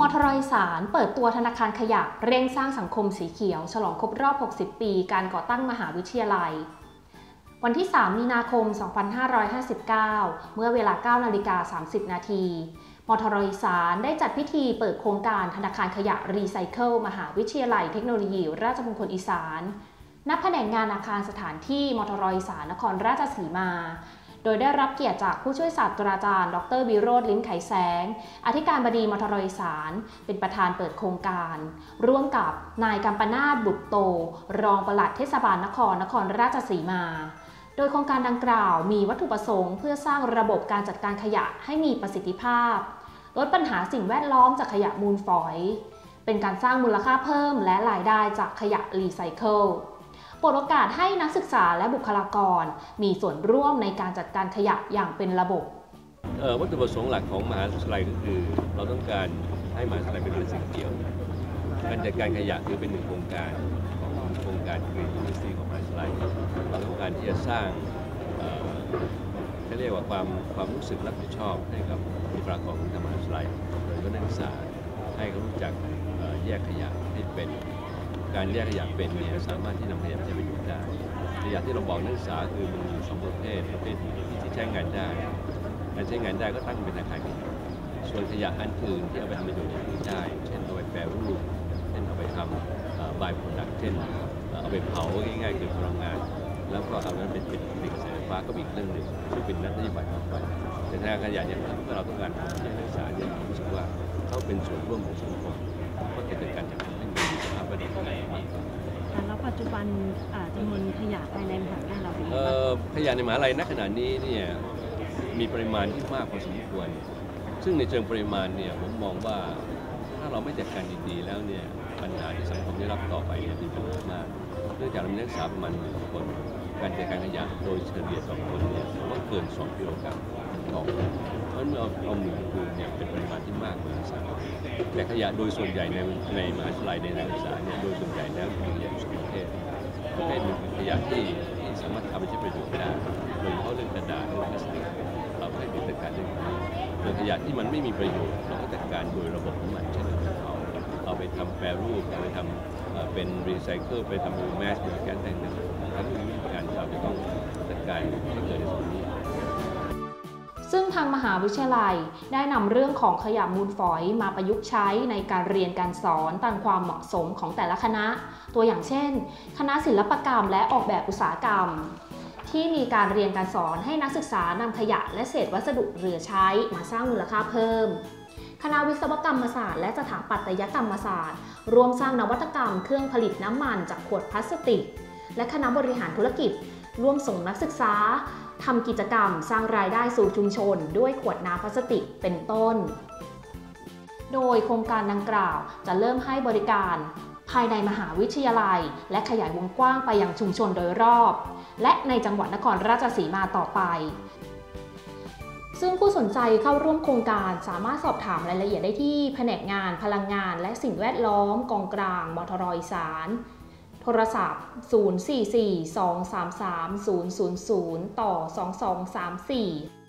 มทรอีสานเปิดตัวธนาคารขยะเร่งสร้างสังคมสีเขียว ฉลองครบรอบ 60 ปีการก่อตั้งมหาวิทยาลัย วันที่ 3 มีนาคม 2559 เมื่อเวลา 9 นาฬิกา 30 นาทีมทรอีสานได้จัดพิธีเปิดโครงการธนาคารขยะรีไซเคิลมหาวิทยาลัยเทคโนโลยี ราชมงคลอีสานณแผนกงานอาคารสถานที่มทรอีสานนครราชสีมา โดยได้รับเกียรติจากผู้ช่วยศาสตราจารย์ ดรวิโรธลิ้มไขแสง อธิการบดีมทรอีสาน เป็นประธานเปิดโครงการ ร่วมกับนายกัมปนาตบุตโต รองปลัดเทศบาลนครนครราชสีมาโดยโครงการดังกล่าวมีวัตถุประสงค์เพื่อสร้างระบบการจัดการขยะให้มีประสิทธิภาพ ลดปัญหาสิ่งแวดล้อมจากขยะมูลฝอย เป็นการสร้างมูลค่าเพิ่มและรายได้จากขยะรีไซเคิล ปิดโอกาสให้นักศึกษาและบุคลากร มีส่วนร่วมในการจัดการขยะอย่างเป็นระบบวัตถุประสงค์หลักของมหาวิทยาลัยก็คือ เราต้องการให้มหาวิทยาลัยเป็นสิ่งเดียว การจัดการขยะคือเป็นหนึ่งโครงการของโครงการกรีนยูนิสตีของมหาวิทยาลัยเราต้องการที่จะสร้างเขาเรียกว่าความความรู้สึกรับผิดชอบให้กับบุคลากรของมหาวิทยาลัยโดยก็นักศึกษาให้เขารู้จักแยกขยะให้เป็น การแยกขยะเป็นเนี่ยสามารถที่นำขยะไปใช้ประโยชน์ได้ขยะที่เราบอกนักศึกษาคือมันมีสองประเภทประเภทที่ใช้งานได้การใช้งานได้ก็ตั้งเป็นอาคารขยะส่วนขยะอันอื่นที่เอาไปทำประโยชน์อย่างอื่นได้ เช่นเอาไปแปรรูปเช่นเอาไปทำบายโปรดักเช่นเอาไปเผาง่ายๆคือพลังงาน แล้วก็เอานั้นเป็นเป็นกระแสไฟฟ้าก็อีกเรื่องหนึ่งซึ่งเป็นนโยบายต่อไปแต่ทางขยะเนี่ยถ้าเราต้องการให้นักศึกษาเนี่ยรู้สึกว่าเขาเป็นส่วนร่วมของสังคม จจุบันจำนวนขยะภายในมหาวิทยาลัยเราเป็นขยะในมหาวิทยาลัยณขณะนี้เนี่ยมีปริมาณที่มากพอสมควร ซึ่งในเชิงปริมาณเนี่ยผมมองว่าถ้าเราไม่จัดการดีๆแล้วเนี่ยปัญหาที่สังคมได้รับต่อไปเนี่ยมีปัญหามากเนื่องจากเรามีนักศึกษาประมาณหนึ่งคน การจัดการขยะโดยเฉลี่ยสอคนเนี่ยก็เกิน 2 กิโลกรัมต่อคนเพราะเมื่อเอาเอาหมื่นคูณเนี่ยเป็นปริมาณที่มากมหาศาล แต่ขยะโดยส่วนใหญ่ในในมหาวิทยาลัยในนักศึกษาเนี่ยโดยส่วนใหญ่แล้วอขยะสุขประเภทประเภทหนึ่งขยะที่ที่สามารถทำให้ใช้ประโยชน์ได้โดยเฉพาะเรื่องกระดาษเรื่องพลาสติกเราให้จัดการเรื่องนี้โดยขยะที่มันไม่มีประโยชน์เราก็จัดการโดยระบบของมันเช่นเอาเอาไปทำแปรรูปเอาไปทำเป็นรีไซเคิลไปทำเป็นแมสเป็นแก๊สต่างๆทั้งนี้มีการเราจะต้องจัดการให้เกิดในส่วน ซึ่งทางมหาวิทยาลัยได้นำเรื่องของขยะมูลฝอยมาประยุกต์ใช้ในการเรียนการสอนตามความเหมาะสมของแต่ละคณะ ตัวอย่างเช่น คณะศิลปกรรมและออกแบบอุตสาหกรรม ที่มีการเรียนการสอนให้นักศึกษานำขยะและเศษวัสดุเหลือใช้มาสร้างมูลค่าเพิ่ม คณะวิศวกรรมศาสตร์และสถาปัตยกรรมศาสตร์รวมสร้างนวัตกรรมเครื่องผลิตน้ำมันจากขวดพลาสติก และคณะบริหารธุรกิจร่วมส่งนักศึกษา ทำกิจกรรมสร้างรายได้สู่ชุมชน ด้วยขวดน้ำพลาสติกเป็นต้น โดยโครงการดังกล่าวจะเริ่มให้บริการภายในมหาวิทยาลัย และขยายวงกว้างไปยังชุมชนโดยรอบ และในจังหวัดนครราชสีมาต่อไป ซึ่งผู้สนใจเข้าร่วมโครงการสามารถสอบถามรายละเอียดได้ที่แผนกงาน พลังงาน และสิ่งแวดล้อมกองกลางบทรอีสาน โทรศัพท์ 044 233 000 ต่อ 2234